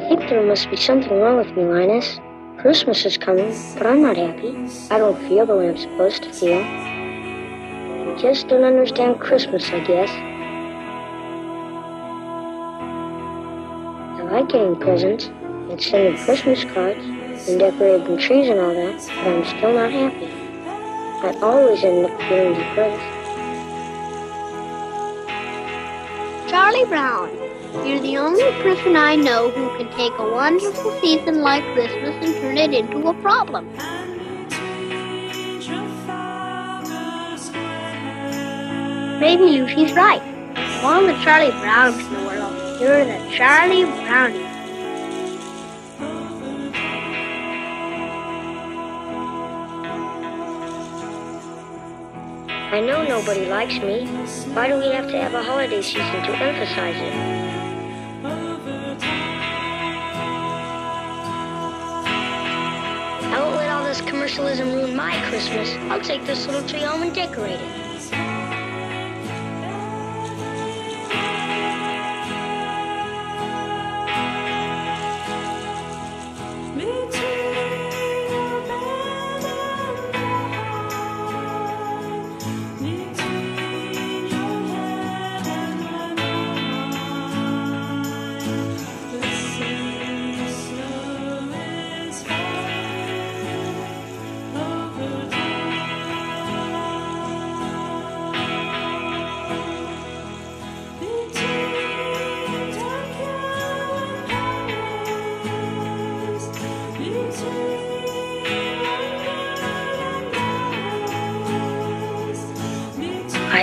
think there must be something wrong with me, Linus. Christmas is coming, but I'm not happy. I don't feel the way I'm supposed to feel. I just don't understand Christmas, I guess. I like getting presents and sending Christmas cards and decorating trees and all that, but I'm still not happy. I always end up feeling depressed. Charlie Brown, you're the only person I know who can take a wonderful season like Christmas and turn it into a problem. Maybe Lucy's right. Of all the Charlie Browns in the world, you're the Charlie Brownie. I know nobody likes me. Why do we have to have a holiday season to emphasize it? Commercialism ruin my Christmas. I'll take this little tree home and decorate it.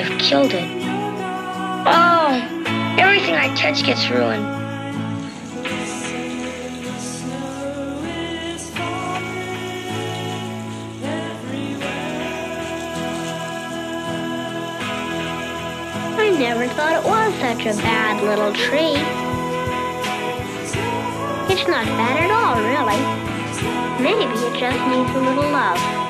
I've killed it. Oh, everything I touch gets ruined. I never thought it was such a bad little tree. It's not bad at all, really. Maybe it just needs a little love.